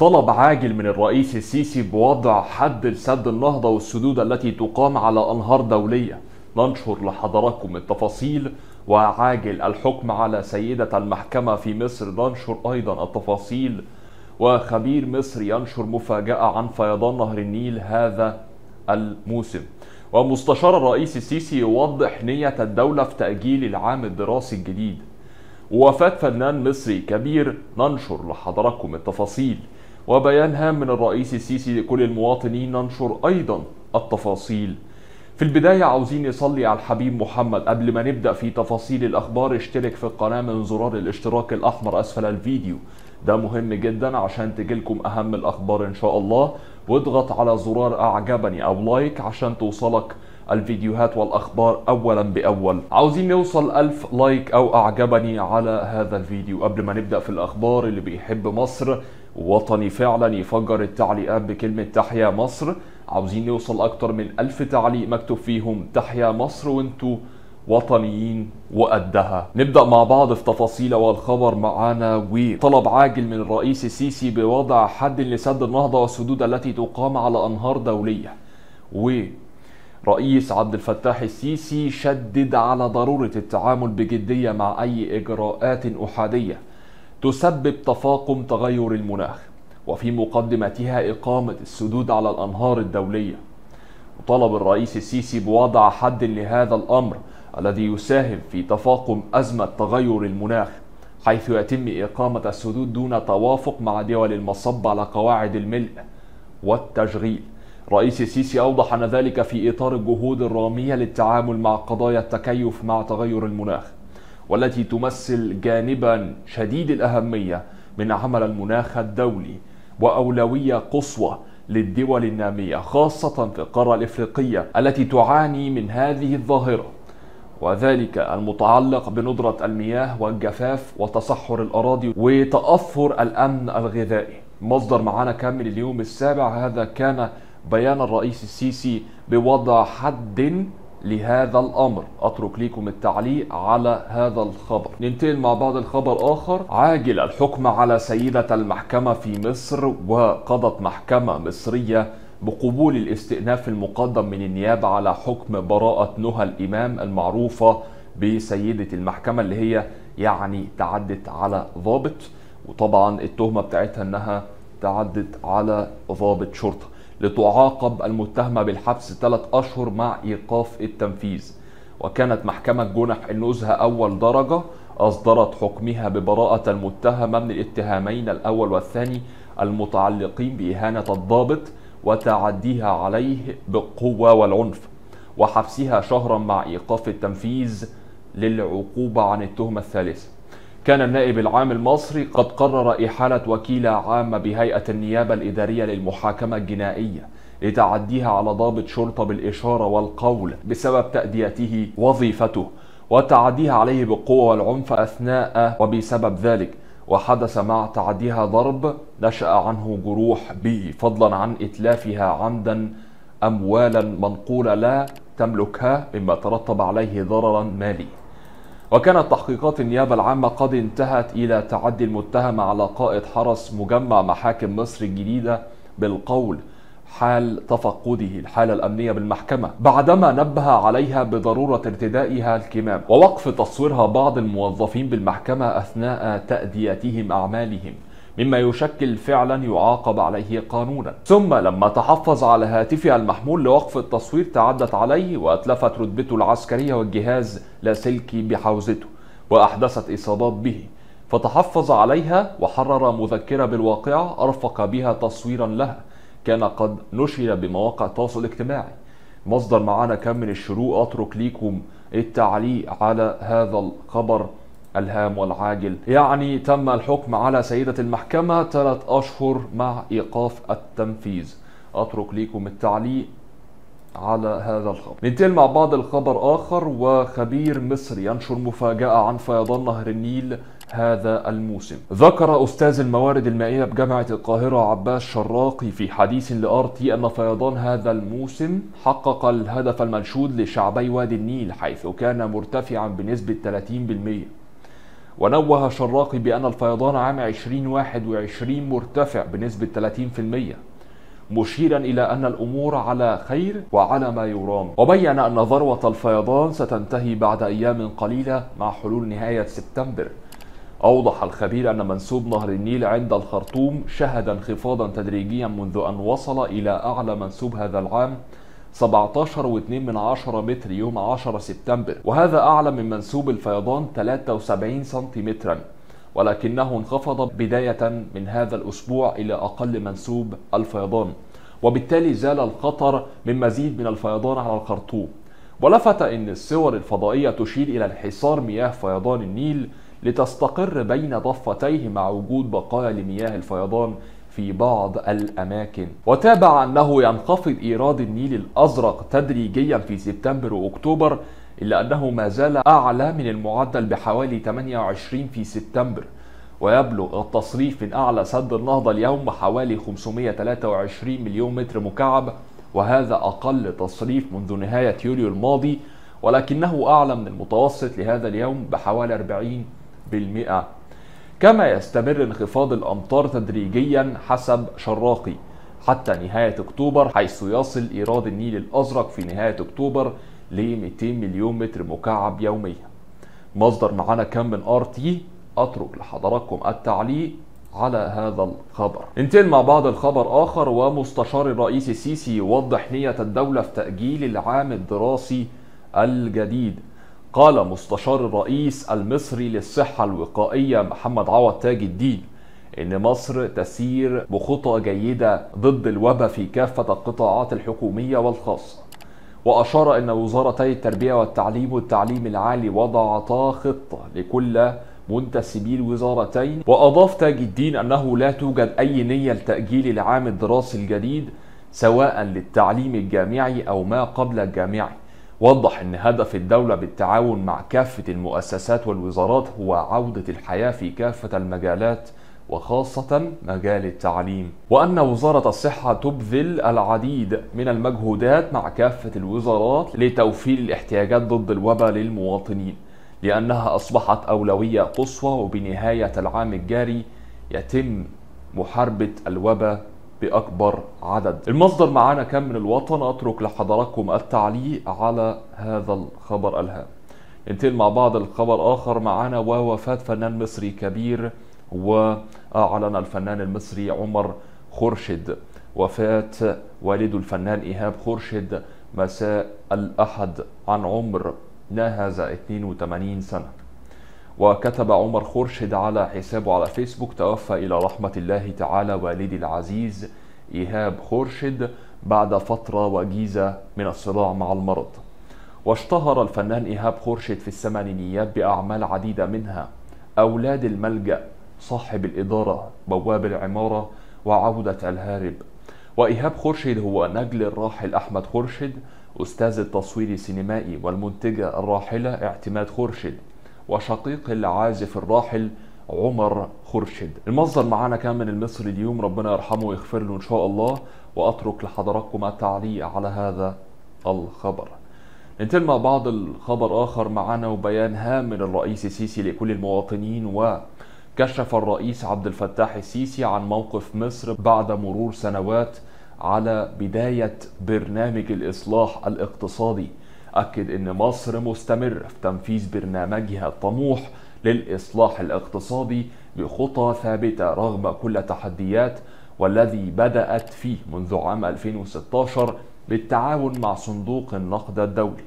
طلب عاجل من الرئيس السيسي بوضع حد لسد النهضة والسدود التي تقام على أنهار دولية. ننشر لحضراتكم التفاصيل وعاجل الحكم على سيدة المحكمة في مصر. ننشر أيضا التفاصيل وخبير مصري ينشر مفاجأة عن فيضان نهر النيل هذا الموسم. ومستشار الرئيس السيسي يوضح نية الدولة في تأجيل العام الدراسي الجديد. ووفاة فنان مصري كبير. ننشر لحضراتكم التفاصيل. وبيان هام من الرئيس السيسي لكل المواطنين ننشر أيضا التفاصيل. في البداية عاوزين نصلي على الحبيب محمد قبل ما نبدأ في تفاصيل الأخبار. اشترك في القناة من زرار الاشتراك الأحمر أسفل الفيديو. ده مهم جدا عشان تجيلكم أهم الأخبار إن شاء الله. واضغط على زرار أعجبني أو like عشان توصلك الفيديوهات والأخبار أولا بأول. عاوزين نوصل ألف لايك أو أعجبني على هذا الفيديو. قبل ما نبدأ في الأخبار اللي بيحب مصر وطني فعلا يفجر التعليقات بكلمة تحيا مصر. عاوزين نوصل أكتر من ألف تعليق مكتوب فيهم. تحيا مصر وانتوا وطنيين وقدها. نبدأ مع بعض في تفاصيل والخبر. معانا وطلب عاجل من الرئيس السيسي بوضع حد لسد النهضة والسدود التي تقام على أنهار دولية. ورئيس عبد الفتاح السيسي شدد على ضرورة التعامل بجدية مع أي إجراءات أحادية. تسبب تفاقم تغير المناخ وفي مقدمتها إقامة السدود على الأنهار الدولية. وطلب الرئيس السيسي بوضع حد لهذا الأمر الذي يساهم في تفاقم أزمة تغير المناخ حيث يتم إقامة السدود دون توافق مع دول المصب على قواعد الملء والتشغيل. رئيس السيسي أوضح أن ذلك في إطار الجهود الرامية للتعامل مع قضايا التكيف مع تغير المناخ. والتي تمثل جانبا شديد الأهمية من عمل المناخ الدولي وأولوية قصوى للدول النامية خاصة في القارة الإفريقية التي تعاني من هذه الظاهرة. وذلك المتعلق بندرة المياه والجفاف وتصحر الأراضي وتأثر الأمن الغذائي. مصدر معانا كامل اليوم السابع هذا كان بيان الرئيس السيسي بوضع حد لهذا الأمر. أترك لكم التعليق على هذا الخبر. ننتقل مع بعض الخبر آخر. عاجل الحكم على سيدة المحكمة في مصر وقضت محكمة مصرية بقبول الاستئناف المقدم من النيابة على حكم براءة نهى الإمام المعروفة بسيدة المحكمة اللي هي يعني تعدت على ضابط. وطبعا التهمة بتاعتها إنها تعدت على ضابط شرطة. لتعاقب المتهمة بالحبس ثلاث أشهر مع إيقاف التنفيذ. وكانت محكمة جنح النزهة أول درجة أصدرت حكمها ببراءة المتهمة من الاتهامين الأول والثاني المتعلقين بإهانة الضابط وتعديها عليه بالقوة والعنف وحبسها شهرا مع إيقاف التنفيذ للعقوبة عن التهمة الثالثة. كان النائب العام المصري قد قرر إحالة وكيلة عامة بهيئة النيابة الإدارية للمحاكمة الجنائية لتعديها على ضابط شرطة بالإشارة والقول بسبب تأديته وظيفته وتعديها عليه بالقوة والعنف أثناء وبسبب ذلك وحدث مع تعديها ضرب نشأ عنه جروح به فضلا عن إتلافها عمدا أموالا منقولة لا تملكها مما ترتب عليه ضررا مالي وكانت تحقيقات النيابة العامة قد انتهت إلى تعدي المتهم على قائد حرس مجمع محاكم مصر الجديدة بالقول حال تفقده الحالة الأمنية بالمحكمة بعدما نبه عليها بضرورة ارتدائها الكمام ووقف تصويرها بعض الموظفين بالمحكمة أثناء تأديتهم أعمالهم. مما يشكل فعلا يعاقب عليه قانونا. ثم لما تحفظ على هاتفها المحمول لوقف التصوير تعدت عليه وأتلفت رتبته العسكرية والجهاز لاسلكي بحوزته وأحدثت إصابات به. فتحفظ عليها وحرر مذكرة بالواقعة أرفق بها تصويرا لها. كان قد نشر بمواقع التواصل الاجتماعي. مصدر معانا كم من الشروق أترك ليكم التعليق على هذا الخبر. الهام والعاجل. يعني تم الحكم على سيدة المحكمة ثلاث أشهر مع إيقاف التنفيذ. أترك لكم التعليق على هذا الخبر. ننتقل مع بعض الخبر آخر وخبير مصري ينشر مفاجأة عن فيضان نهر النيل هذا الموسم. ذكر أستاذ الموارد المائية بجامعة القاهرة عباس شراقي في حديث لآر تي أن فيضان هذا الموسم حقق الهدف المنشود لشعبي وادي النيل حيث كان مرتفعا بنسبة 30% ونوه شراقي بأن الفيضان عام 2021 مرتفع بنسبة 30% مشيرا إلى أن الأمور على خير وعلى ما يرام. وبين أن ذروة الفيضان ستنتهي بعد أيام قليلة مع حلول نهاية سبتمبر. أوضح الخبير أن منسوب نهر النيل عند الخرطوم شهد انخفاضا تدريجيا منذ أن وصل إلى أعلى منسوب هذا العام 17.2 من عشرة متر يوم 10 سبتمبر. وهذا أعلى من منسوب الفيضان 73 سنتيمترا. ولكنه انخفض بداية من هذا الأسبوع إلى أقل منسوب الفيضان. وبالتالي زال الخطر من مزيد من الفيضان على الخرطوم. ولفت أن الصور الفضائية تشير إلى انحسار مياه فيضان النيل لتستقر بين ضفتيه مع وجود بقايا لمياه الفيضان في بعض الأماكن. وتابع أنه ينخفض إيراد النيل الأزرق تدريجيا في سبتمبر وأكتوبر إلا أنه ما زال أعلى من المعدل بحوالي 28 في سبتمبر. ويبلغ التصريف من أعلى سد النهضة اليوم بحوالي 523 مليون متر مكعب وهذا أقل تصريف منذ نهاية يوليو الماضي ولكنه أعلى من المتوسط لهذا اليوم بحوالي 40 بالمئة كما يستمر انخفاض الأمطار تدريجيا حسب شراقي حتى نهاية أكتوبر حيث يصل إيراد النيل الأزرق في نهاية أكتوبر ل 200 مليون متر مكعب يوميا. مصدر معانا كم من RT. أترك لحضراتكم التعليق على هذا الخبر. ننتقل مع بعض الخبر آخر ومستشار الرئيس السيسي يوضح نية الدولة في تأجيل العام الدراسي الجديد. قال مستشار الرئيس المصري للصحة الوقائية محمد عوض تاج الدين إن مصر تسير بخطى جيدة ضد الوباء في كافة القطاعات الحكومية والخاصة. وأشار أن وزارتي التربية والتعليم والتعليم العالي وضعتا خطة لكل منتسبي الوزارتين. وأضاف تاج الدين أنه لا توجد أي نية لتأجيل العام الدراسي الجديد سواء للتعليم الجامعي أو ما قبل الجامعي. وضح أن هدف الدولة بالتعاون مع كافة المؤسسات والوزارات هو عودة الحياة في كافة المجالات وخاصة مجال التعليم. وأن وزارة الصحة تبذل العديد من المجهودات مع كافة الوزارات لتوفير الاحتياجات ضد الوباء للمواطنين لأنها أصبحت أولوية قصوى وبنهاية العام الجاري يتم محاربة الوباء بأكبر عدد. المصدر معانا كم من الوطن؟ أترك لحضراتكم التعليق على هذا الخبر الهام. ننتقل مع بعض الخبر آخر معانا ووفاة فنان مصري كبير وأعلن الفنان المصري عمر خورشيد. وفاة والد الفنان إيهاب خورشيد مساء الأحد عن عمر ناهز 82 سنة. وكتب عمر خورشيد على حسابه على فيسبوك توفى إلى رحمة الله تعالى والدي العزيز إيهاب خورشيد بعد فترة وجيزة من الصراع مع المرض. واشتهر الفنان إيهاب خورشيد في الثمانينيات بأعمال عديدة منها أولاد الملجأ صاحب الإدارة بواب العمارة وعودة الهارب. وإيهاب خورشيد هو نجل الراحل أحمد خورشيد أستاذ التصوير السينمائي والمنتجة الراحلة اعتماد خورشيد. وشقيق العازف الراحل عمر خورشيد المصدر معانا كان من المصري اليوم ربنا يرحمه ويغفر له إن شاء الله وأترك لحضراتكم التعليق على هذا الخبر. ننتقل مع بعض الخبر آخر معانا وبيان هام من الرئيس السيسي لكل المواطنين و كشف الرئيس عبد الفتاح السيسي عن موقف مصر بعد مرور سنوات على بداية برنامج الإصلاح الاقتصادي. أكد أن مصر مستمر في تنفيذ برنامجها الطموح للإصلاح الاقتصادي بخطى ثابتة رغم كل التحديات والذي بدأت فيه منذ عام 2016 بالتعاون مع صندوق النقد الدولي.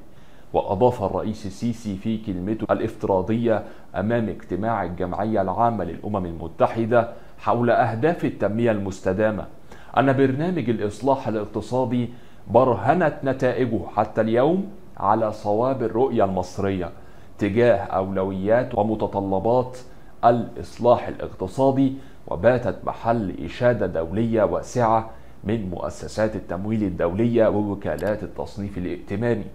وأضاف الرئيس السيسي في كلمته الافتراضية أمام اجتماع الجمعية العامة للأمم المتحدة حول أهداف التنمية المستدامة أن برنامج الإصلاح الاقتصادي برهنت نتائجه حتى اليوم على صواب الرؤية المصرية تجاه أولويات ومتطلبات الإصلاح الاقتصادي وباتت محل إشادة دولية واسعة من مؤسسات التمويل الدولية ووكالات التصنيف الائتماني.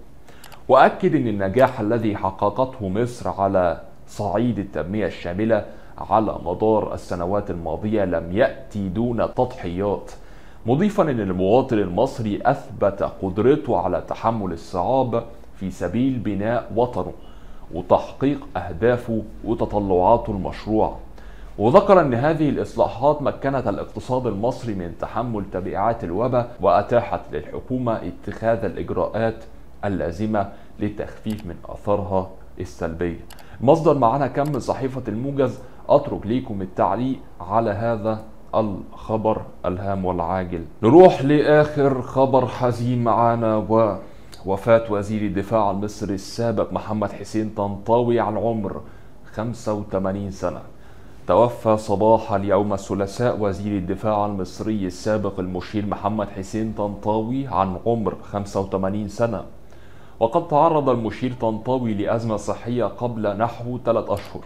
وأكد أن النجاح الذي حققته مصر على صعيد التنمية الشاملة على مدار السنوات الماضية لم يأتي دون تضحيات. مضيفا أن المواطن المصري أثبت قدرته على تحمل الصعاب في سبيل بناء وطنه وتحقيق أهدافه وتطلعاته المشروعة. وذكر أن هذه الإصلاحات مكنت الاقتصاد المصري من تحمل تبعات الوباء وأتاحت للحكومة اتخاذ الإجراءات اللازمة لتخفيف من أثرها السلبية. مصدر معنا كم من صحيفة الموجز أترك ليكم التعليق على هذا الخبر الهام والعاجل. نروح لآخر خبر حزين معانا و وفاة وزير الدفاع المصري السابق محمد حسين طنطاوي عن عمر 85 سنة. توفى صباح اليوم الثلاثاء وزير الدفاع المصري السابق المشير محمد حسين طنطاوي عن عمر 85 سنة. وقد تعرض المشير طنطاوي لأزمة صحية قبل نحو ثلاث أشهر.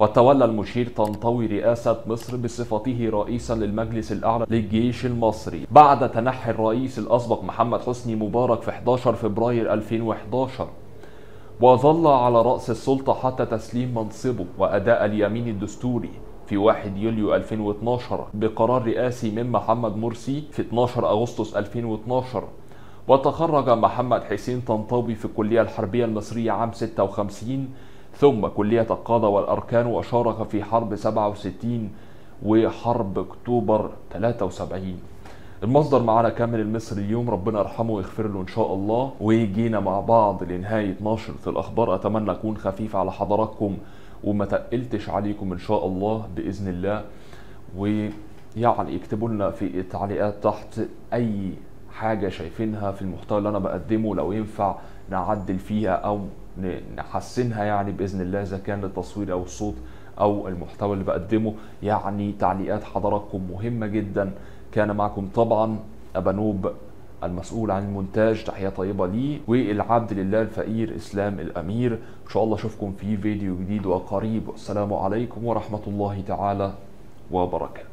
وتولى المشير طنطاوي رئاسة مصر بصفته رئيسا للمجلس الأعلى للجيش المصري. بعد تنحي الرئيس الأسبق محمد حسني مبارك في 11 فبراير 2011 وظل على رأس السلطة حتى تسليم منصبه وأداء اليمين الدستوري في 1 يوليو 2012 بقرار رئاسي من محمد مرسي في 12 أغسطس 2012 وتخرج محمد حسين طنطاوي في الكلية الحربية المصرية عام 56 ثم كلية القادة والأركان وشارك في حرب 67 وحرب أكتوبر 73 المصدر معانا كامل المصري اليوم ربنا يرحمه ويغفر له إن شاء الله. ويجينا مع بعض لنهاية نشره الأخبار. أتمنى أكون خفيف على حضراتكم وما تقلتش عليكم إن شاء الله بإذن الله. ويعني اكتبوا لنا في التعليقات تحت أي حاجة شايفينها في المحتوى اللي أنا بقدمه. لو ينفع نعدل فيها أو نحسنها يعني بإذن الله إذا كان التصوير أو الصوت أو المحتوى اللي بقدمه يعني تعليقات حضراتكم مهمة جدا. كان معكم طبعا أبانوب المسؤول عن المونتاج تحية طيبة لي والعبد لله الفقير إسلام الأمير. إن شاء الله أشوفكم في فيديو جديد وقريب. والسلام عليكم ورحمة الله تعالى وبركاته.